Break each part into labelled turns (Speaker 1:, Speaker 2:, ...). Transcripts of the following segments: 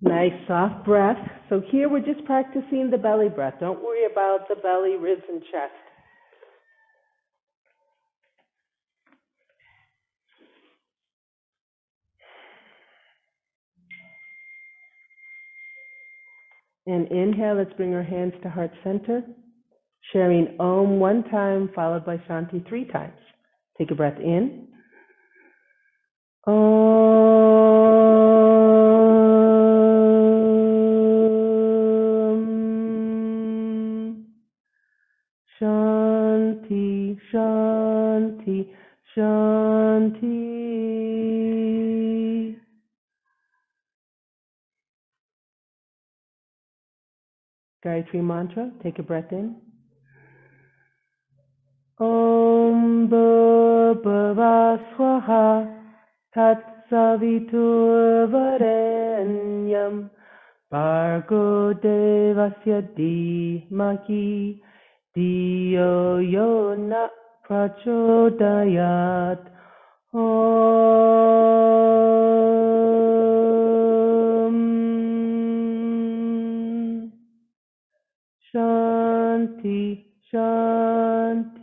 Speaker 1: Nice soft breath. So here we're just practicing the belly breath. Don't worry about the belly, ribs, and chest. And inhale, let's bring our hands to heart center, sharing Om one time, followed by Shanti three times. Take a breath in. Om. Gayatri mantra, take a breath in. Om Bhava Swaha Tat Saviturvarenyam Bargo Devasya Dhimahi Diyo Yo Na Prachodayat Om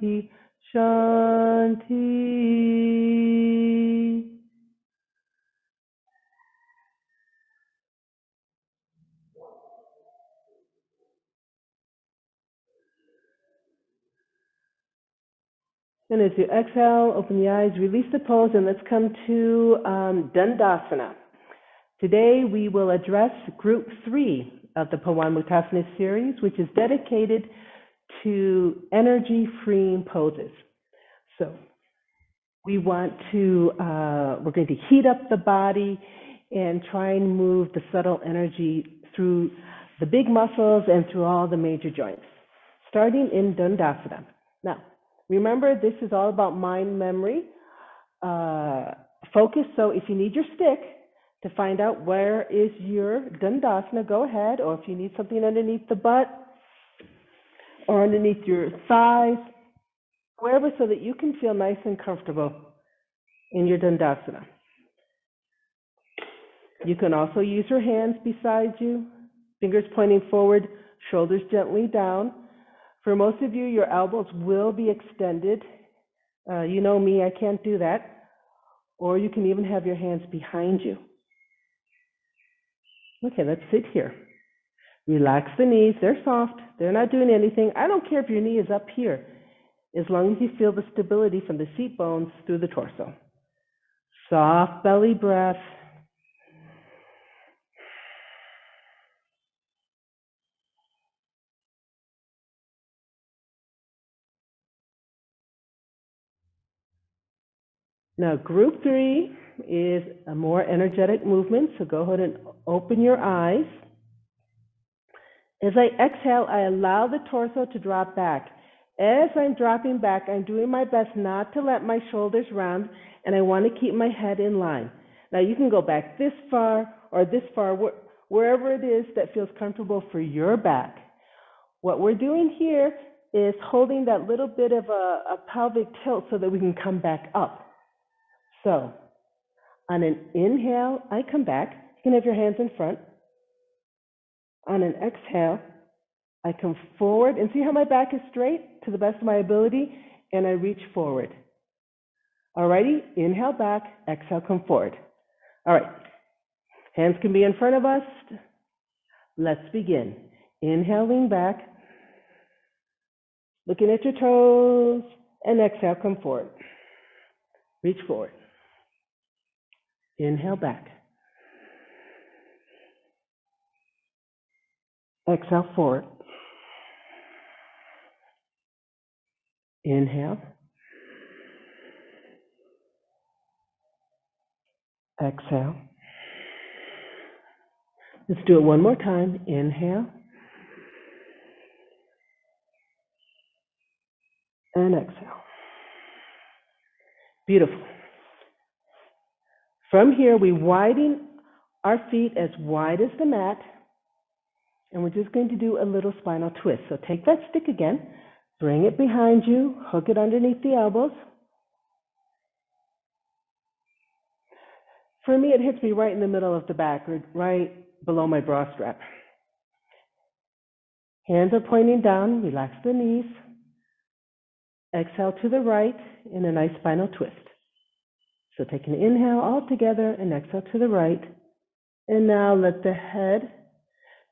Speaker 1: Shanti, Shanti. And as you exhale, open the eyes, release the pose, and let's come to um, Dandasana. Today we will address group three of the Pawan Muktasana series, which is dedicated to energy freeing poses. So we want to, uh, we're going to heat up the body and try and move the subtle energy through the big muscles and through all the major joints, starting in Dandasana. Now, remember, this is all about mind memory, uh, focus. So if you need your stick, to find out where is your Dandasana, go ahead. Or if you need something underneath the butt or underneath your thighs, wherever so that you can feel nice and comfortable in your Dandasana. You can also use your hands beside you, fingers pointing forward, shoulders gently down. For most of you, your elbows will be extended. Uh, you know me, I can't do that. Or you can even have your hands behind you. Okay, let's sit here. Relax the knees. They're soft. They're not doing anything. I don't care if your knee is up here, as long as you feel the stability from the seat bones through the torso. Soft belly breath. Now, group three is a more energetic movement, so go ahead and open your eyes. As I exhale, I allow the torso to drop back. As I'm dropping back, I'm doing my best not to let my shoulders round, and I want to keep my head in line. Now, you can go back this far or this far, wherever it is that feels comfortable for your back. What we're doing here is holding that little bit of a, a pelvic tilt so that we can come back up. So, on an inhale, I come back. You can have your hands in front. On an exhale, I come forward and see how my back is straight to the best of my ability, and I reach forward. Alrighty, inhale back, exhale, come forward. All right, hands can be in front of us. Let's begin. Inhaling back, looking at your toes, and exhale, come forward. Reach forward. Inhale back. Exhale forward. Inhale. Exhale. Let's do it one more time. Inhale. And exhale. Beautiful. From here, we widen our feet as wide as the mat, and we're just going to do a little spinal twist. So take that stick again, bring it behind you, hook it underneath the elbows. For me, it hits me right in the middle of the back, right below my bra strap. Hands are pointing down, relax the knees. Exhale to the right in a nice spinal twist. So take an inhale all together and exhale to the right. And now let the head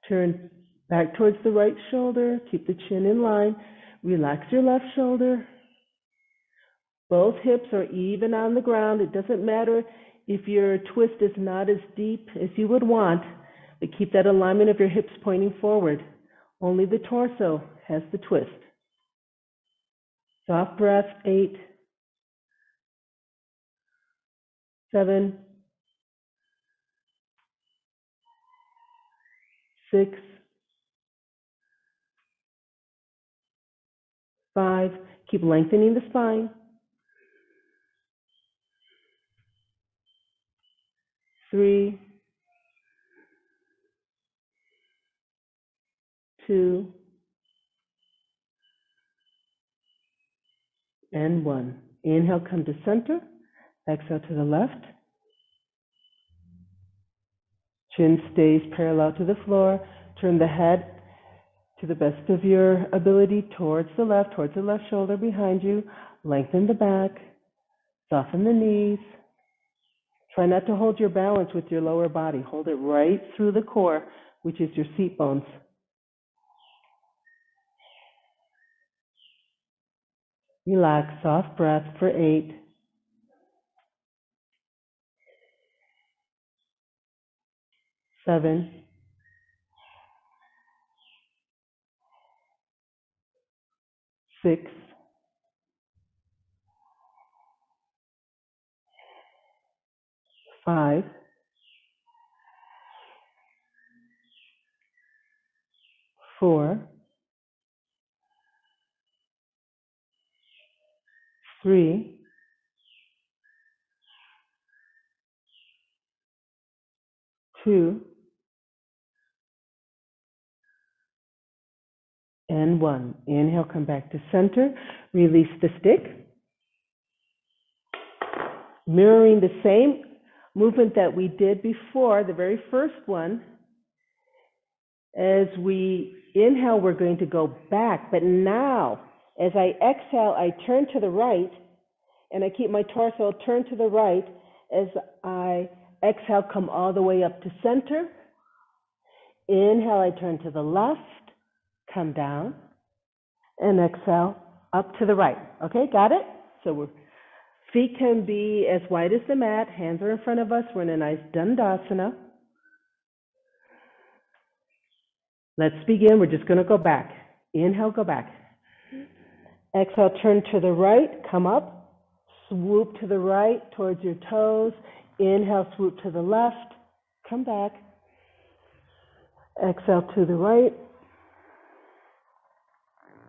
Speaker 1: turn back towards the right shoulder. Keep the chin in line. Relax your left shoulder. Both hips are even on the ground. It doesn't matter if your twist is not as deep as you would want, but keep that alignment of your hips pointing forward. Only the torso has the twist. Soft breath, eight, seven, six, five. Keep lengthening the spine. Three, two, and one. Inhale, come to center. Exhale to the left. Chin stays parallel to the floor. Turn the head to the best of your ability towards the left, towards the left shoulder behind you. Lengthen the back. Soften the knees. Try not to hold your balance with your lower body. Hold it right through the core, which is your seat bones. Relax, soft breath for eight. Seven. Six. Five. Four. Three. Two. And one. Inhale, come back to center. Release the stick. Mirroring the same movement that we did before, the very first one. As we inhale, we're going to go back. But now, as I exhale, I turn to the right and I keep my torso turned to the right. As I exhale, come all the way up to center. Inhale, I turn to the left, come down, and exhale up to the right. Okay, got it? So feet can be as wide as the mat, hands are in front of us. We're in a nice Dandasana. Let's begin. We're just going to go back. Inhale, go back. Exhale, turn to the right, come up, swoop to the right towards your toes. Inhale, swoop to the left, come back. Exhale to the right.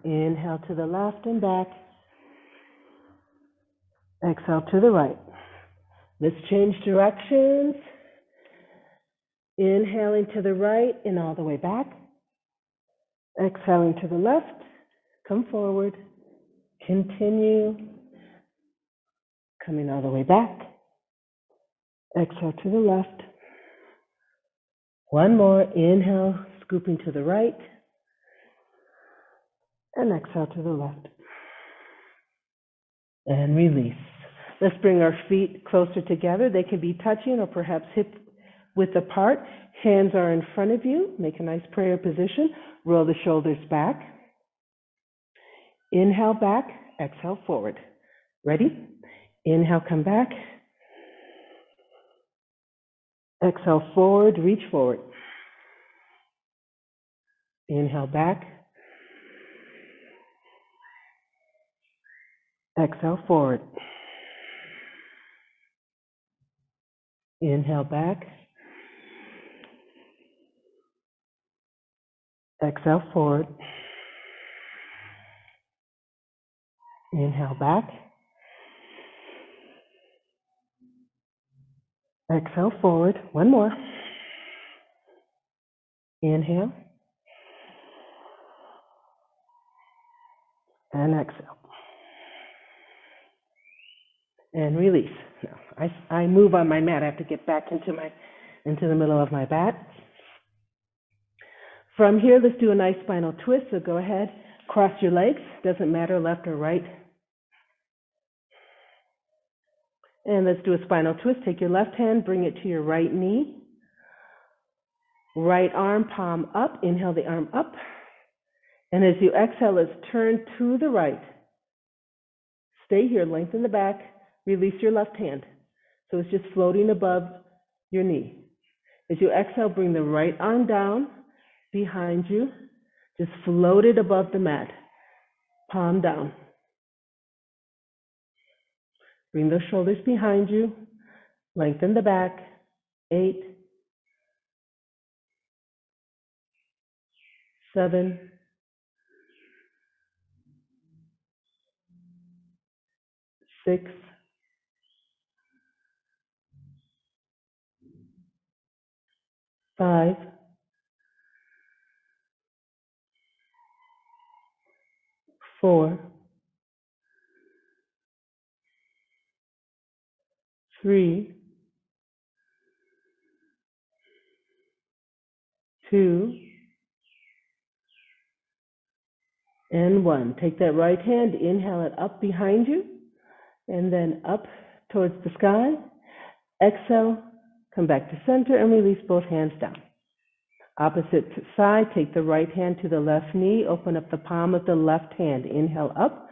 Speaker 1: Inhale to the left and back. Exhale to the right. Let's change directions. Inhaling to the right and all the way back. Exhaling to the left. Come forward. Continue. Coming all the way back. Exhale to the left. One more. Inhale, scooping to the right. And exhale to the left. And release. Let's bring our feet closer together. They can be touching or perhaps hip width apart. Hands are in front of you. Make a nice prayer position. Roll the shoulders back. Inhale back, exhale forward. Ready? Inhale, come back. Exhale forward, reach forward. Inhale back. Exhale forward. Inhale back. Exhale forward. Inhale back. Exhale forward. One more. Inhale. And exhale. And release. Now, I, I move on my mat. I have to get back into my into the middle of my mat. From here, let's do a nice spinal twist. So go ahead, cross your legs. Doesn't matter left or right. And let's do a spinal twist. Take your left hand, bring it to your right knee. Right arm, palm up. Inhale the arm up. And as you exhale, let's turn to the right. Stay here, lengthen the back. Release your left hand. So it's just floating above your knee. As you exhale, bring the right arm down behind you. Just float it above the mat. Palm down. Bring those shoulders behind you. Lengthen the back. Eight, seven, six, five, four, three, two, and one. Take that right hand, inhale it up behind you, and then up towards the sky. Exhale, come back to center and release both hands down. Opposite side, take the right hand to the left knee, open up the palm of the left hand. Inhale up.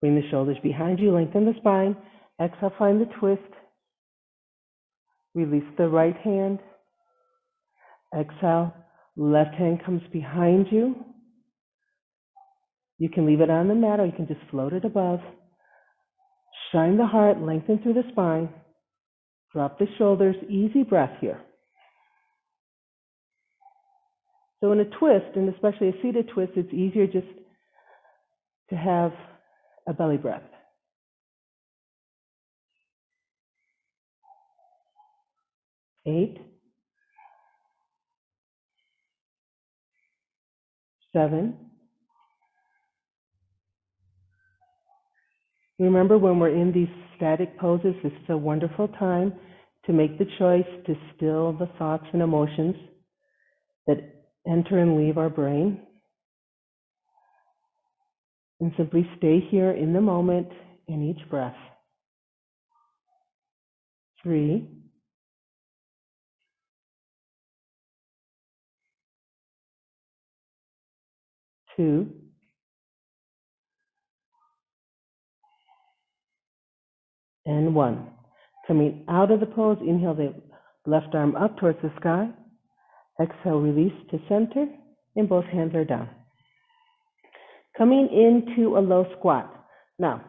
Speaker 1: Bring the shoulders behind you, lengthen the spine. Exhale, find the twist. Release the right hand. Exhale, left hand comes behind you. You can leave it on the mat or you can just float it above. Shine the heart, lengthen through the spine. Drop the shoulders, easy breath here. So in a twist, and especially a seated twist, it's easier just to have a belly breath. Eight, seven. Remember when we're in these static poses, this is a wonderful time to make the choice to still the thoughts and emotions that enter and leave our brain. And simply stay here in the moment in each breath. Three. Two. And one. Coming out of the pose, inhale the left arm up towards the sky. Exhale, release to center, and both hands are down. Coming into a low squat. Now,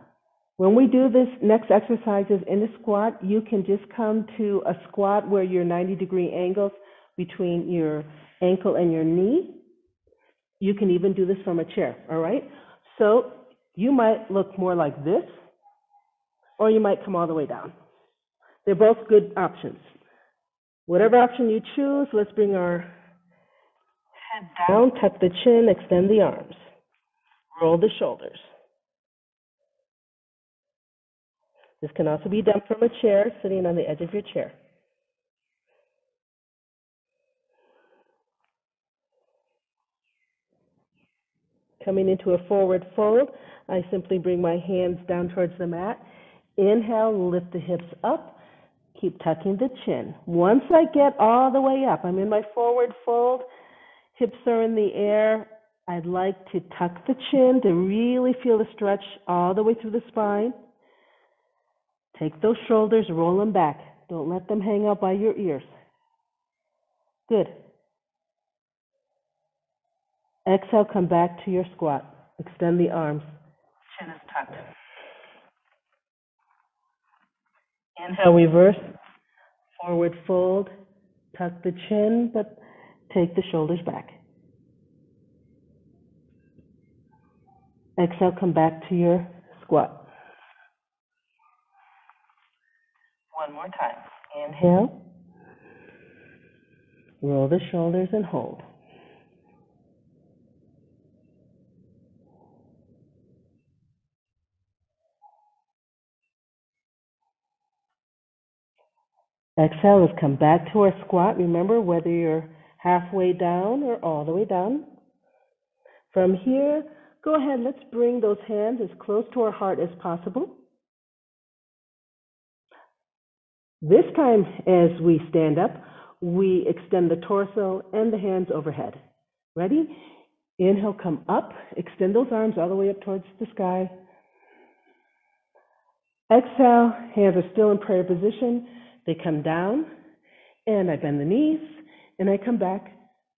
Speaker 1: when we do this next exercises in a squat, you can just come to a squat where you're 90 degree angles between your ankle and your knee. You can even do this from a chair, all right? So you might look more like this, or you might come all the way down. They're both good options. Whatever option you choose, let's bring our head down, tuck the chin, extend the arms, roll the shoulders. This can also be done from a chair, sitting on the edge of your chair. Coming into a forward fold, I simply bring my hands down towards the mat. Inhale, lift the hips up. Keep tucking the chin. Once I get all the way up, I'm in my forward fold, hips are in the air. I'd like to tuck the chin to really feel the stretch all the way through the spine. Take those shoulders, roll them back. Don't let them hang out by your ears. Good. Exhale, come back to your squat. Extend the arms. Chin is tucked. Inhale, reverse. Forward fold. Tuck the chin, but take the shoulders back. Exhale, come back to your squat. One more time. Inhale. Roll the shoulders and hold. Exhale, let's come back to our squat. Remember, whether you're halfway down or all the way down. From here, go ahead, let's bring those hands as close to our heart as possible. This time, as we stand up, we extend the torso and the hands overhead. Ready? Inhale, come up, extend those arms all the way up towards the sky. Exhale, hands are still in prayer position. They come down, and I bend the knees, and I come back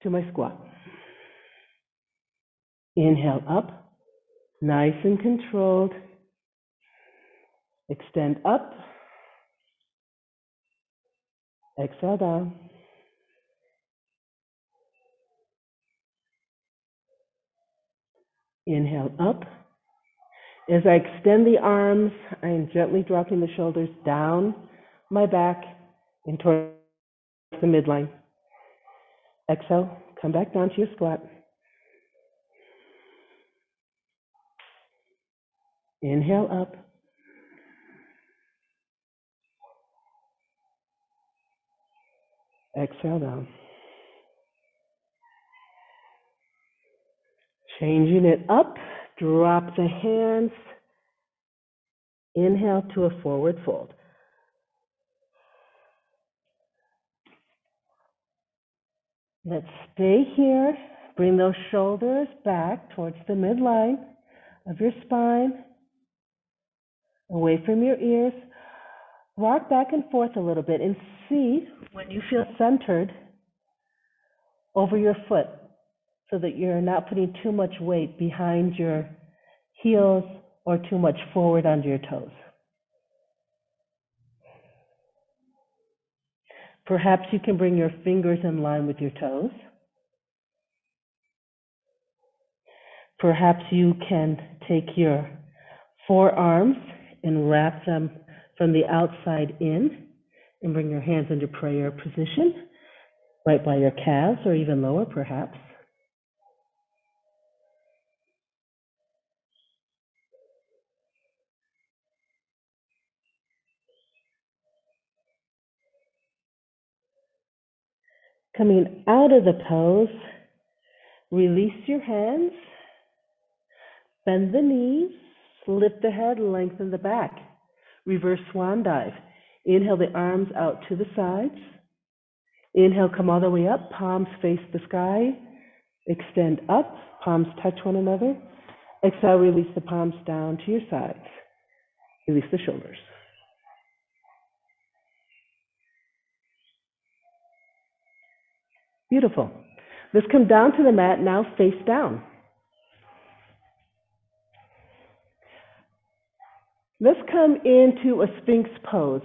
Speaker 1: to my squat. Inhale up, nice and controlled. Extend up. Exhale down. Inhale up. As I extend the arms, I am gently dropping the shoulders down my back and towards the midline. Exhale, come back down to your squat. Inhale up. Exhale down. Changing it up, drop the hands. Inhale to a forward fold. Let's stay here. Bring those shoulders back towards the midline of your spine, away from your ears. Rock back and forth a little bit and see when you feel centered over your foot so that you're not putting too much weight behind your heels or too much forward under your toes. Perhaps you can bring your fingers in line with your toes. Perhaps you can take your forearms and wrap them from the outside in and bring your hands into prayer position, right by your calves or even lower, perhaps. Coming out of the pose, release your hands, bend the knees, lift the head, lengthen the back. Reverse swan dive. Inhale the arms out to the sides. Inhale, come all the way up, palms face the sky. Extend up, palms touch one another. Exhale, release the palms down to your sides. Release the shoulders. Beautiful. Let's come down to the mat, now face down. Let's come into a Sphinx pose,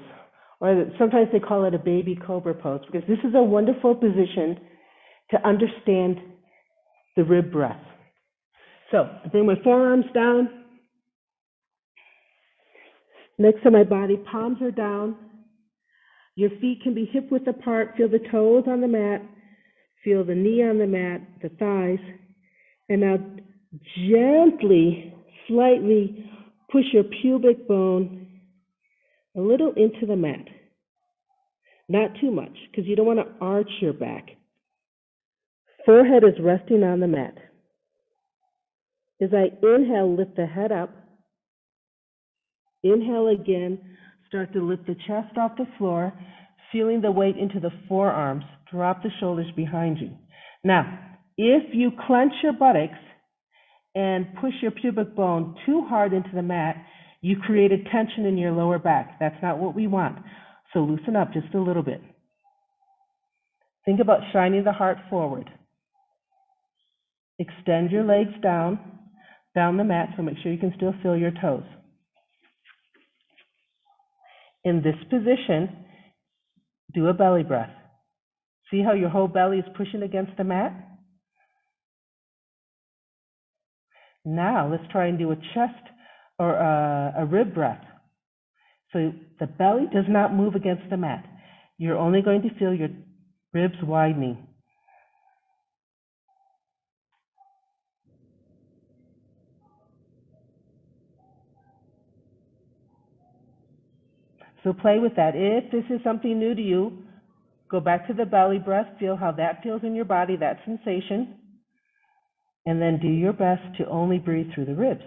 Speaker 1: or sometimes they call it a baby cobra pose, because this is a wonderful position to understand the rib breath. So I bring my forearms down, next to my body, palms are down. Your feet can be hip width apart. Feel the toes on the mat. Feel the knee on the mat, the thighs. And now gently, slightly push your pubic bone a little into the mat. Not too much, because you don't want to arch your back. Forehead is resting on the mat. As I inhale, lift the head up. Inhale again, start to lift the chest off the floor, feeling the weight into the forearms. Drop the shoulders behind you. Now, if you clench your buttocks and push your pubic bone too hard into the mat, you create a tension in your lower back. That's not what we want. So loosen up just a little bit. Think about shining the heart forward. Extend your legs down, down the mat, so make sure you can still feel your toes. In this position, do a belly breath. See how your whole belly is pushing against the mat? Now let's try and do a chest or a, a rib breath. So the belly does not move against the mat. You're only going to feel your ribs widening. So play with that. If this is something new to you, go back to the belly breath, feel how that feels in your body, that sensation, and then do your best to only breathe through the ribs.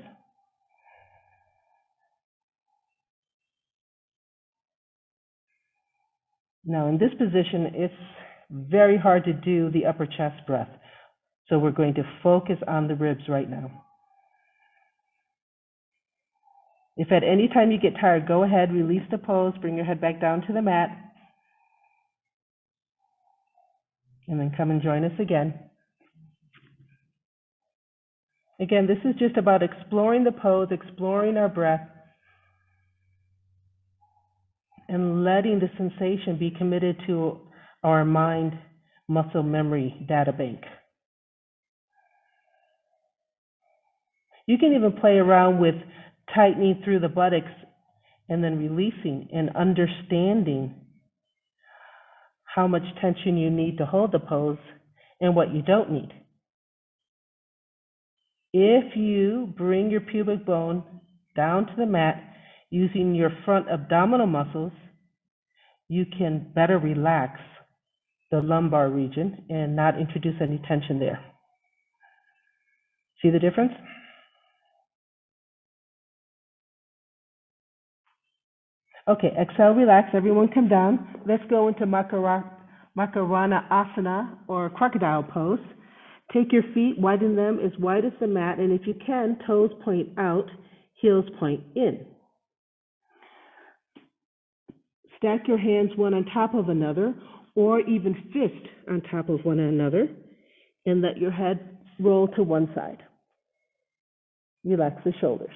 Speaker 1: Now, in this position, it's very hard to do the upper chest breath. So we're going to focus on the ribs right now. If at any time you get tired, go ahead, release the pose, bring your head back down to the mat, and then come and join us again. Again, this is just about exploring the pose, exploring our breath, and letting the sensation be committed to our mind muscle memory data bank. You can even play around with tightening through the buttocks and then releasing and understanding how much tension you need to hold the pose and what you don't need. If you bring your pubic bone down to the mat using your front abdominal muscles, you can better relax the lumbar region and not introduce any tension there. See the difference? Okay, exhale, relax. Everyone come down. Let's go into Makara, Makarana Asana or crocodile pose. Take your feet, widen them as wide as the mat, and if you can, toes point out, heels point in. Stack your hands one on top of another, or even fist on top of one another, and let your head roll to one side. Relax the shoulders.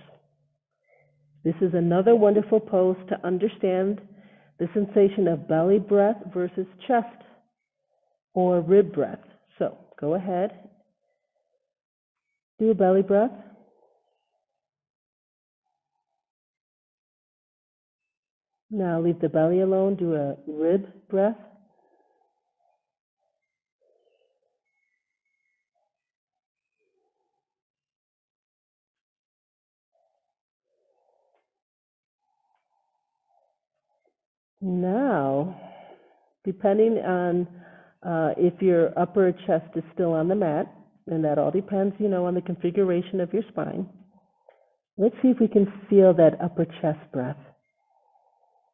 Speaker 1: This is another wonderful pose to understand the sensation of belly breath versus chest or rib breath. So go ahead, do a belly breath. Now leave the belly alone, do a rib breath. Now, depending on uh, if your upper chest is still on the mat, and that all depends, you know, on the configuration of your spine. Let's see if we can feel that upper chest breath.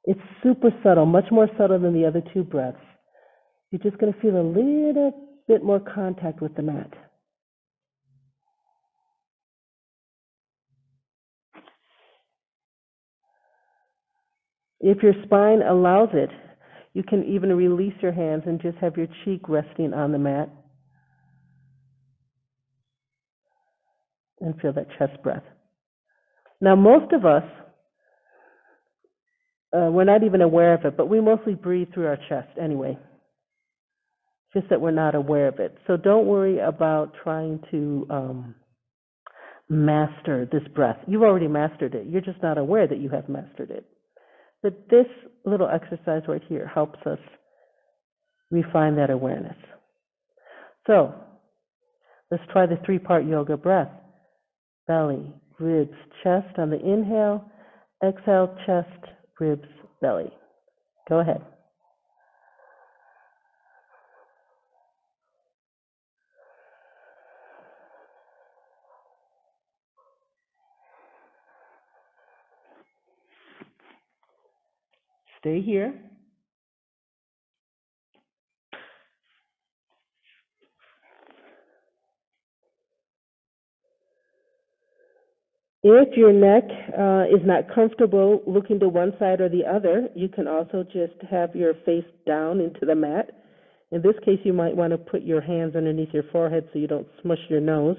Speaker 1: It's super subtle, much more subtle than the other two breaths. You're just going to feel a little bit more contact with the mat. If your spine allows it, you can even release your hands and just have your cheek resting on the mat. And feel that chest breath. Now, most of us, uh, we're not even aware of it, but we mostly breathe through our chest anyway. Just that we're not aware of it. So don't worry about trying to um, master this breath. You've already mastered it. You're just not aware that you have mastered it. But this little exercise right here helps us refine that awareness. So let's try the three part yoga breath belly, ribs, chest on the inhale, exhale, chest, ribs, belly. Go ahead. Stay here. If your neck uh, is not comfortable looking to one side or the other, you can also just have your face down into the mat. In this case, you might want to put your hands underneath your forehead so you don't smush your nose.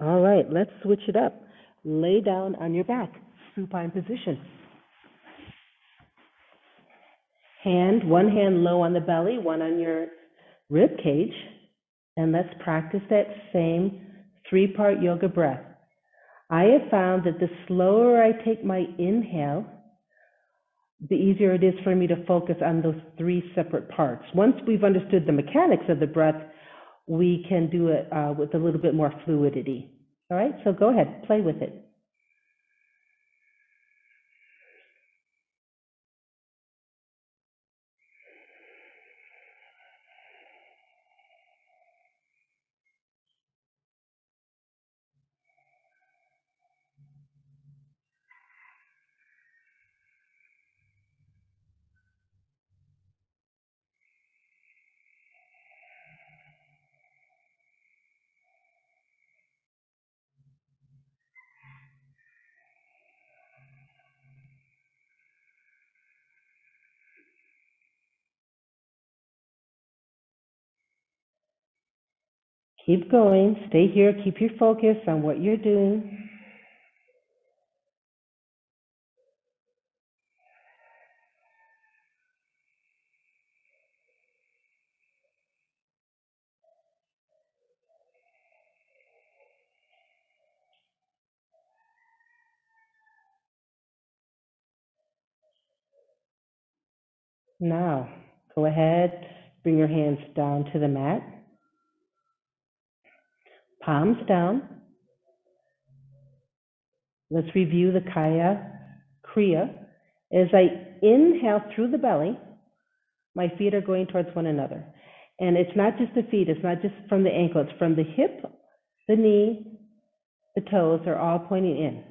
Speaker 1: All right, let's switch it up. Lay down on your back, supine position. Hand, one hand low on the belly, one on your rib cage, and let's practice that same three part yoga breath. I have found that the slower I take my inhale, the easier it is for me to focus on those three separate parts. Once we've understood the mechanics of the breath, we can do it uh, with a little bit more fluidity. All right, so go ahead, play with it. Keep going, stay here, keep your focus on what you're doing. Now, go ahead, bring your hands down to the mat. Palms down. Let's review the Kaya Kriya. As I inhale through the belly, my feet are going towards one another. And it's not just the feet, it's not just from the ankle, it's from the hip, the knee, the toes are all pointing in.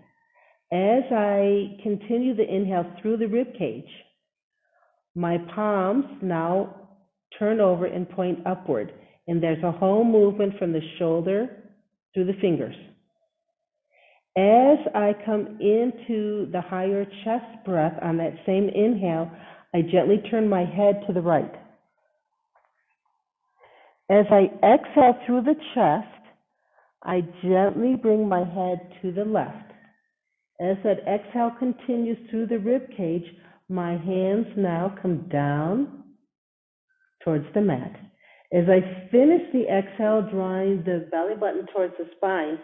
Speaker 1: As I continue the inhale through the rib cage, my palms now turn over and point upward. And there's a whole movement from the shoulder through the fingers. As I come into the higher chest breath on that same inhale, I gently turn my head to the right. As I exhale through the chest, I gently bring my head to the left. As that exhale continues through the rib cage, my hands now come down towards the mat. As I finish the exhale, drawing the belly button towards the spine,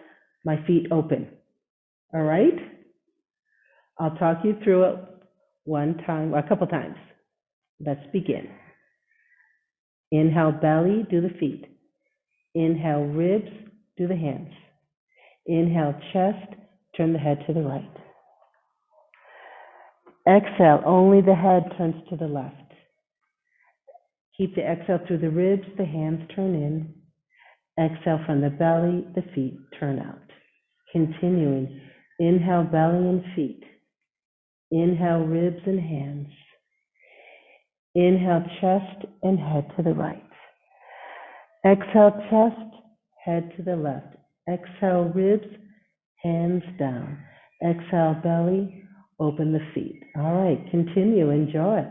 Speaker 1: my feet open. All right? I'll talk you through it one time, a couple times. Let's begin. Inhale, belly, do the feet. Inhale, ribs, do the hands. Inhale, chest, turn the head to the right. Exhale, only the head turns to the left. Keep the exhale through the ribs, the hands turn in. Exhale from the belly, the feet turn out. Continuing, inhale, belly and feet. Inhale, ribs and hands. Inhale, chest and head to the right. Exhale, chest, head to the left. Exhale, ribs, hands down. Exhale, belly, open the feet. All right, continue, enjoy.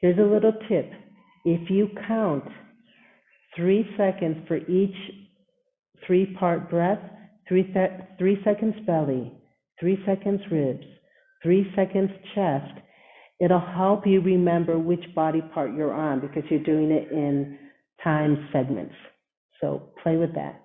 Speaker 1: Here's a little tip. If you count three seconds for each three part breath, three, three seconds belly, three seconds ribs, three seconds chest, it'll help you remember which body part you're on because you're doing it in time segments. So play with that.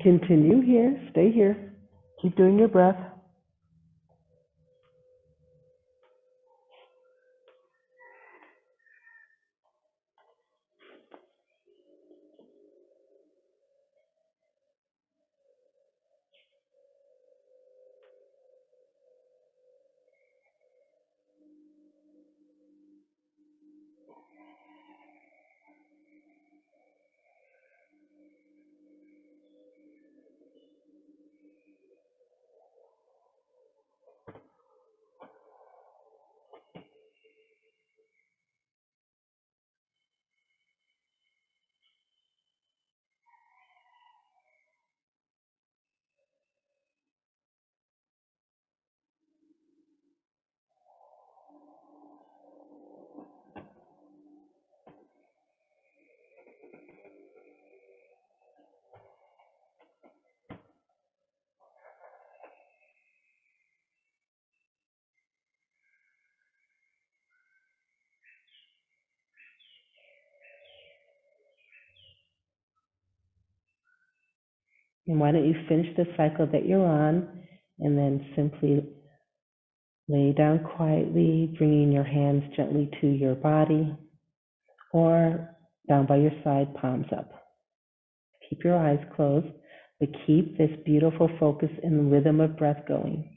Speaker 1: Continue here, stay here. Keep doing your breath. And why don't you finish the cycle that you're on and then simply lay down quietly, bringing your hands gently to your body or down by your side, palms up. Keep your eyes closed, but keep this beautiful focus and rhythm of breath going.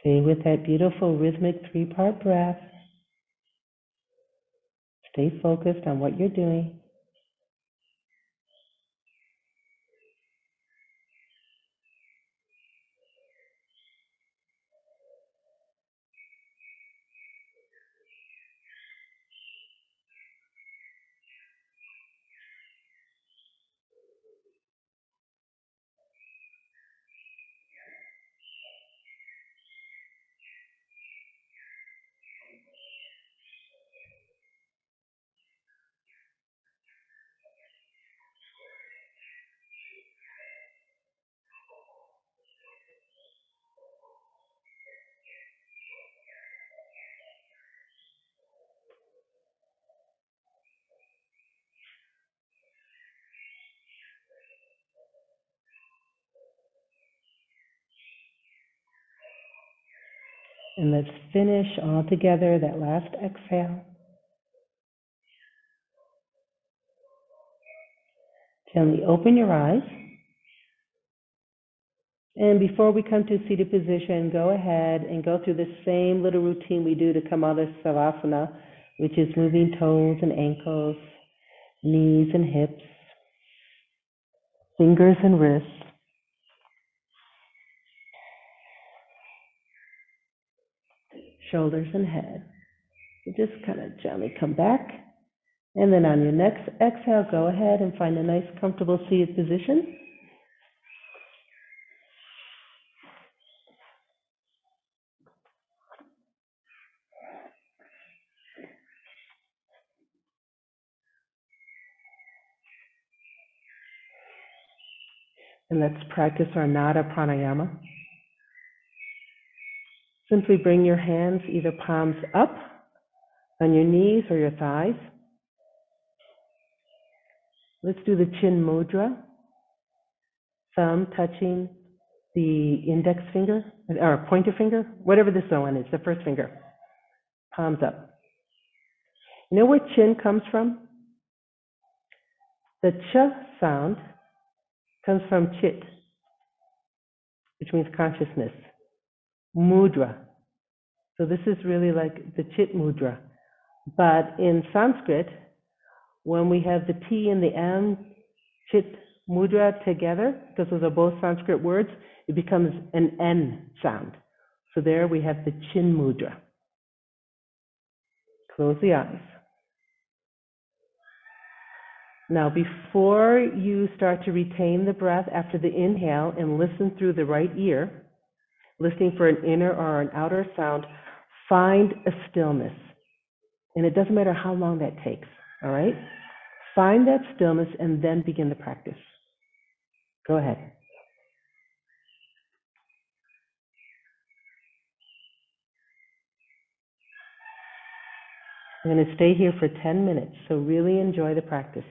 Speaker 1: Stay with that beautiful rhythmic three part breath. Stay focused on what you're doing. And let's finish all together that last exhale. Gently open your eyes. And before we come to seated position, go ahead and go through the same little routine we do to come out of Savasana, which is moving toes and ankles, knees and hips, fingers and wrists. Shoulders and head. Just kind of gently come back. And then on your next exhale, go ahead and find a nice comfortable seated position. And let's practice our Nada Pranayama. Simply bring your hands either palms up on your knees or your thighs. Let's do the chin mudra. Thumb touching the index finger or pointer finger, whatever this one is, the first finger. Palms up. You know where chin comes from? The ch sound comes from chit, which means consciousness. Mudra. So this is really like the chit mudra. But in Sanskrit, when we have the T and the M, chit mudra together, because those are both Sanskrit words, it becomes an N sound. So there we have the chin mudra. Close the eyes. Now, before you start to retain the breath after the inhale and listen through the right ear, listening for an inner or an outer sound, find a stillness. And it doesn't matter how long that takes, all right? Find that stillness and then begin the practice. Go ahead. I'm going to stay here for 10 minutes, so really enjoy the practice.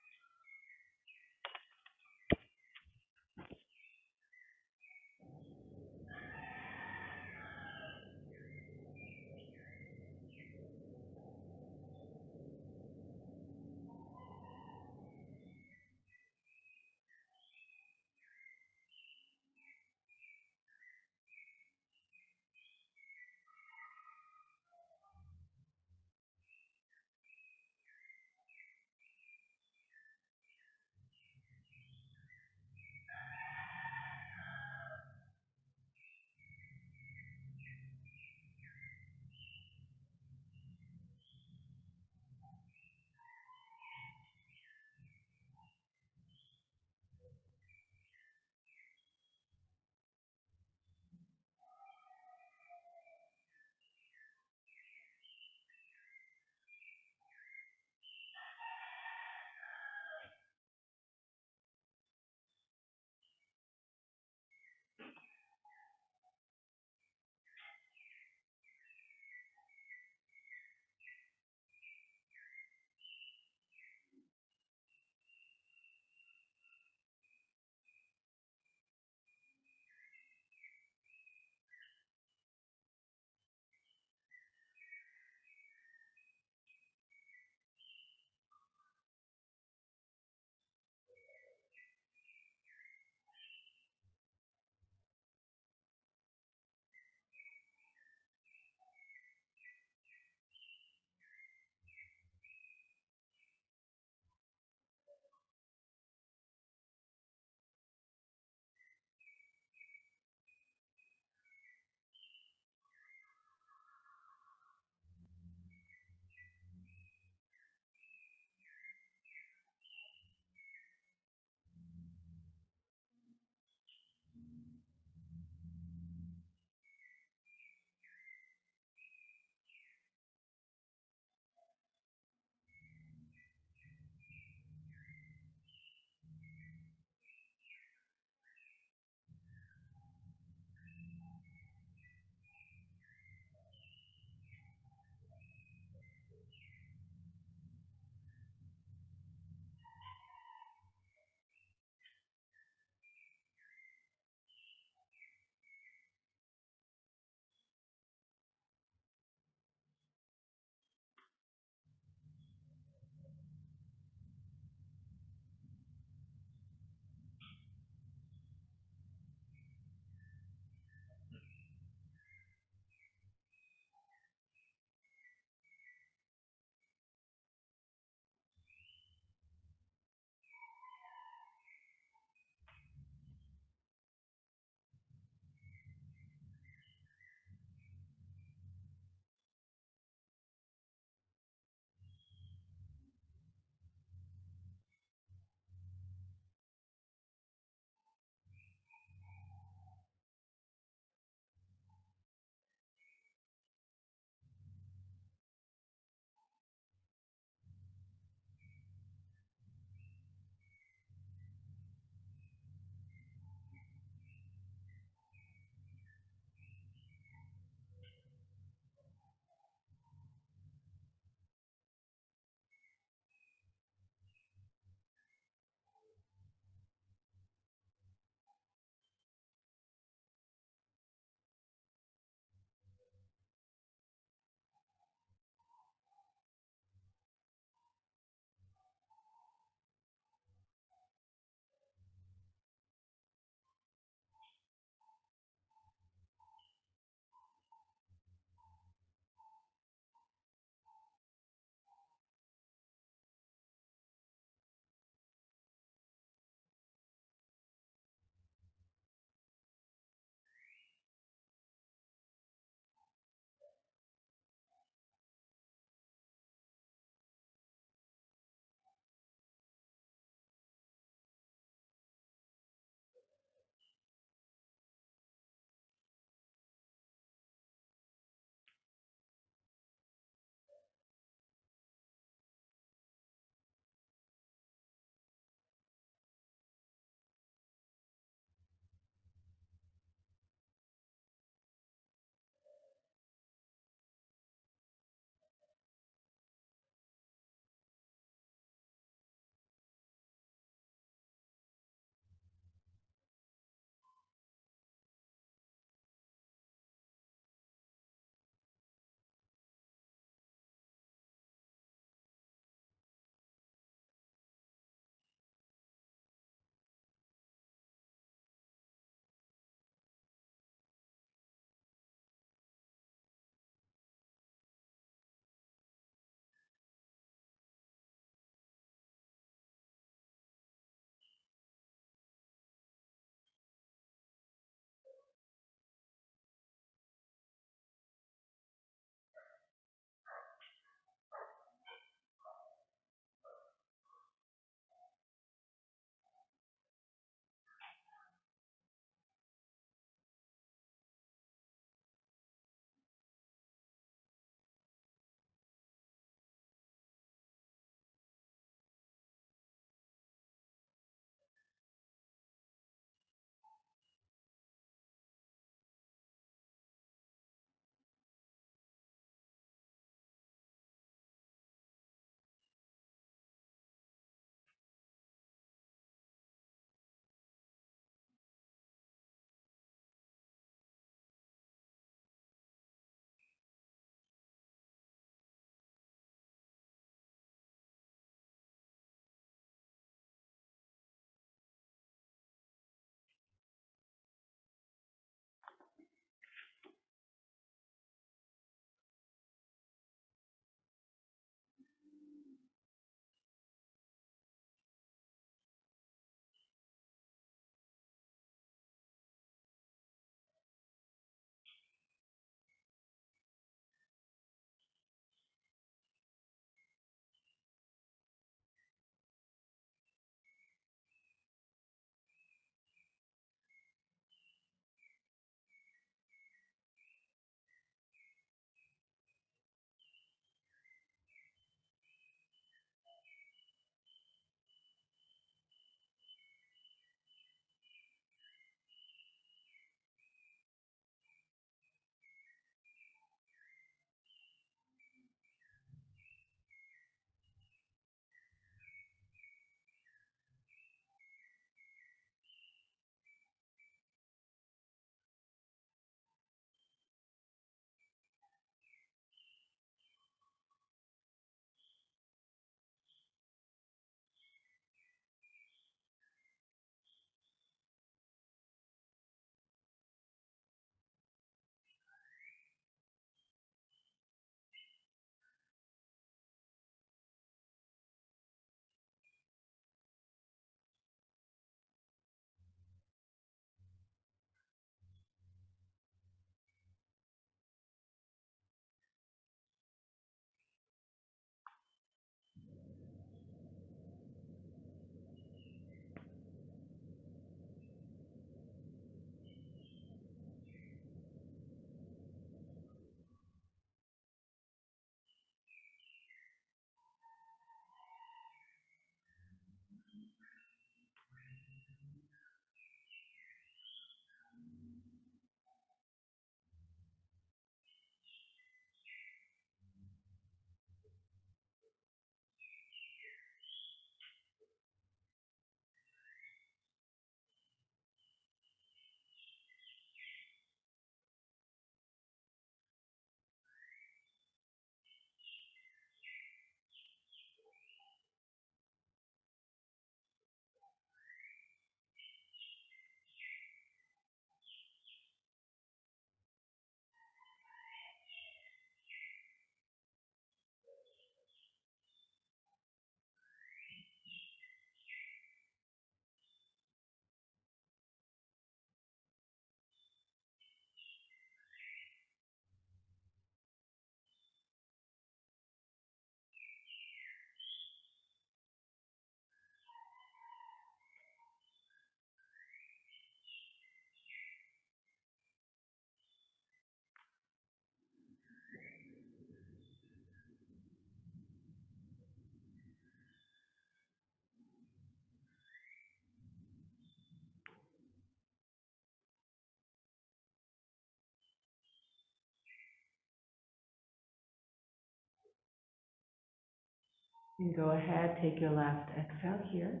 Speaker 1: And go ahead, take your last exhale here.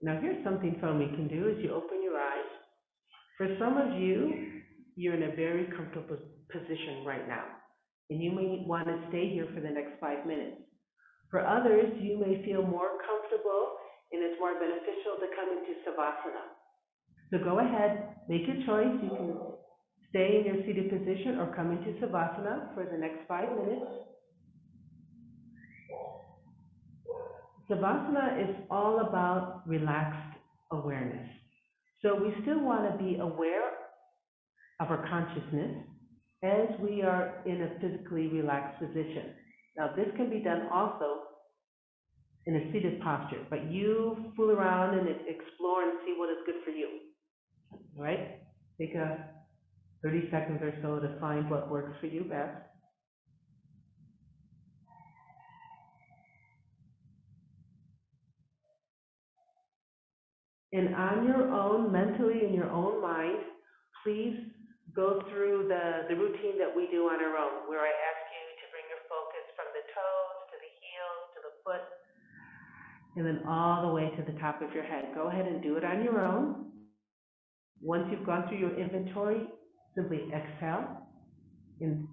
Speaker 1: Now here's something fun we can do is you open your eyes. For some of you, you're in a very comfortable position right now, and you may want to stay here for the next five minutes. For others, you may feel more comfortable and it's more beneficial to come into Savasana. So go ahead, make your choice. You can stay in your seated position or come into Savasana for the next five minutes. Savasana is all about relaxed awareness. So we still want to be aware of our consciousness as we are in a physically relaxed position. Now, this can be done also in a seated posture, but you fool around and explore and see what is good for you. Right? Take a 30 seconds or so to find what works for you best. And on your own, mentally in your own mind, please go through the, the routine that we do on our own, where I ask you to bring your focus from the toes to the heels to the foot, and then all the way to the top of your head. Go ahead and do it on your own. Once you've gone through your inventory, simply exhale and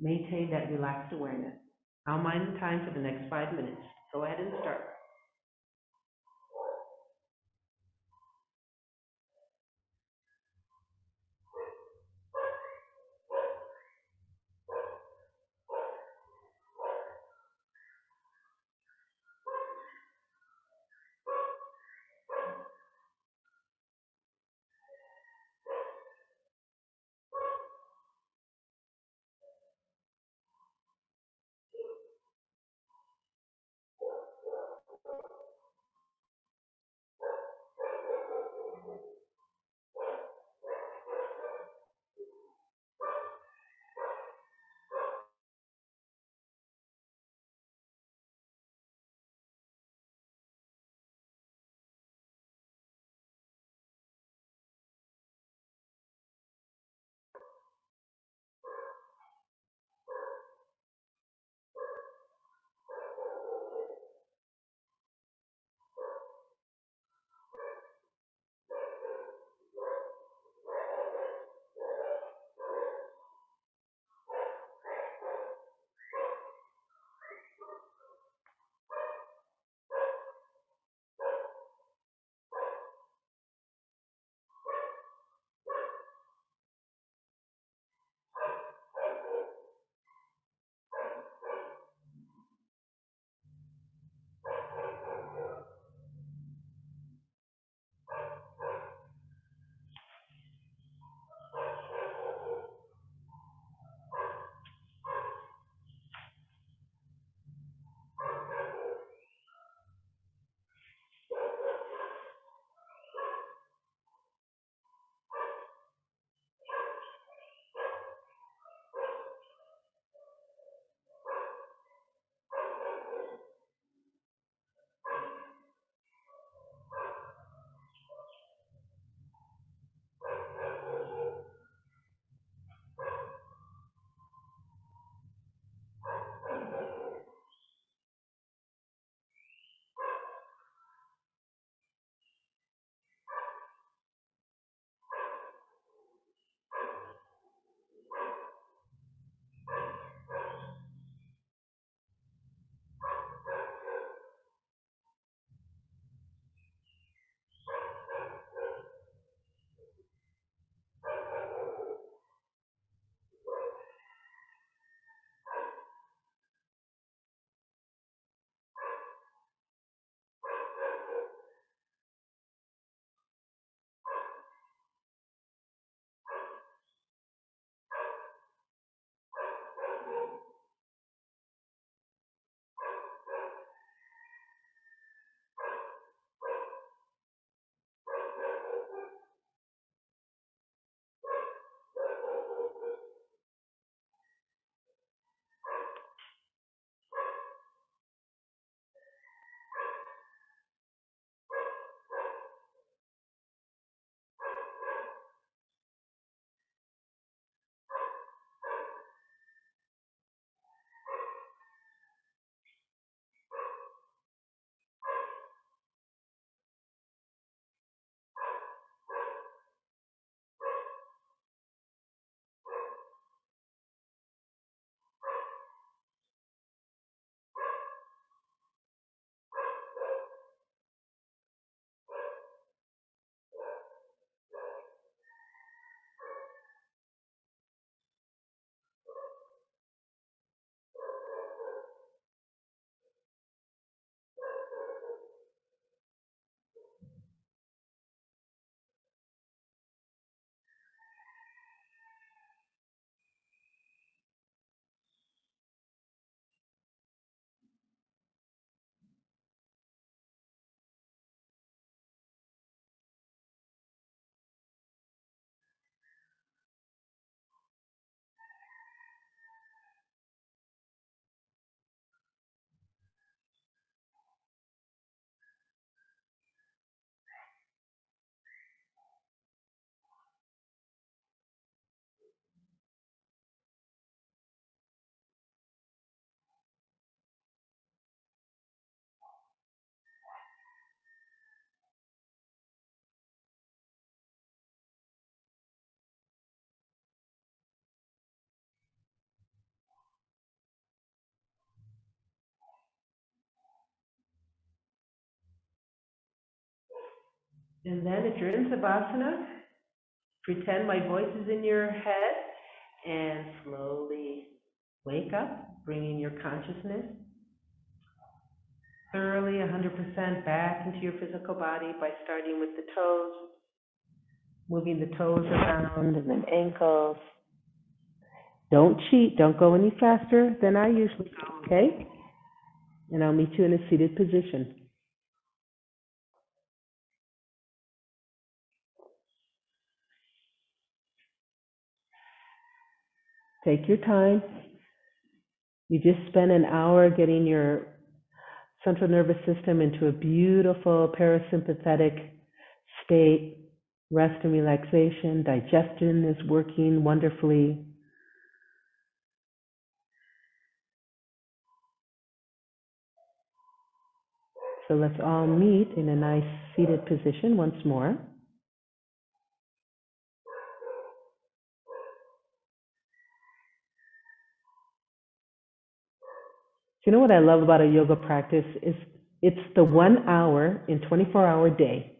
Speaker 1: maintain that relaxed awareness. I'll mind the time for the next five minutes. Go ahead and start. And then if you're in Savasana, pretend my voice is in your head and slowly wake up, bringing your consciousness thoroughly 100% back into your physical body by starting with the toes, moving the toes around and then ankles. Don't cheat, don't go any faster than I usually go, okay? And I'll meet you in a seated position. Take your time. You just spent an hour getting your central nervous system into a beautiful parasympathetic state. Rest and relaxation. Digestion is working wonderfully. So let's all meet in a nice seated position once more. You know what I love about a yoga practice is it's the one hour in 24 hour day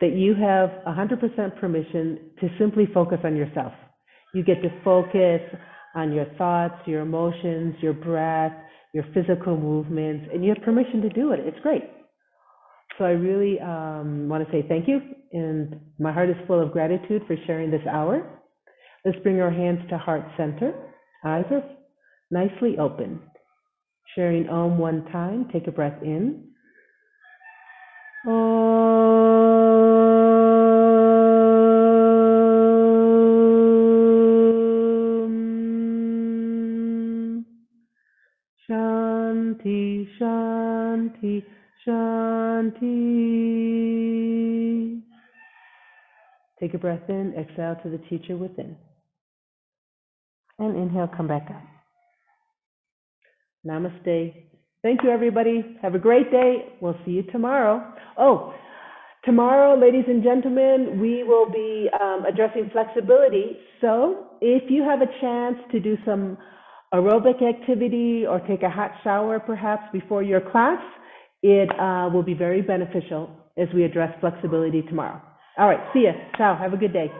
Speaker 1: that you have 100% permission to simply focus on yourself. You get to focus on your thoughts, your emotions, your breath, your physical movements, and you have permission to do it. It's great. So I really um, want to say thank you, and my heart is full of gratitude for sharing this hour. Let's bring our hands to heart center. Eyes are nicely open. Sharing Om one time, take a breath in. Om. Shanti, Shanti, Shanti. Take a breath in, exhale to the teacher within. And inhale, come back up. Namaste. Thank you, everybody. Have a great day. We'll see you tomorrow. Oh, tomorrow, ladies and gentlemen, we will be um, addressing flexibility. So if you have a chance to do some aerobic activity or take a hot shower perhaps before your class, it uh, will be very beneficial as we address flexibility tomorrow. All right, see ya. Ciao. Have a good day.